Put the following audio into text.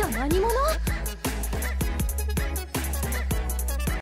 た何者？